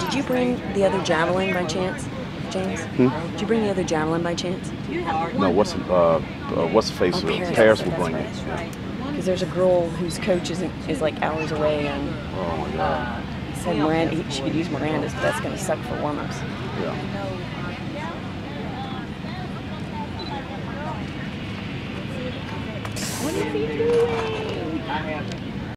Did you bring the other javelin by chance, James? Hmm? Did you bring the other javelin by chance? No, what's uh, uh, what's the face Oh, of Paris. Paris will bring it. Yeah. Because there's a girl whose coach is is like hours away, and Oh my uh, said Miranda she could use Miranda's, but that's gonna suck for warm-ups. Yeah. What are you doing?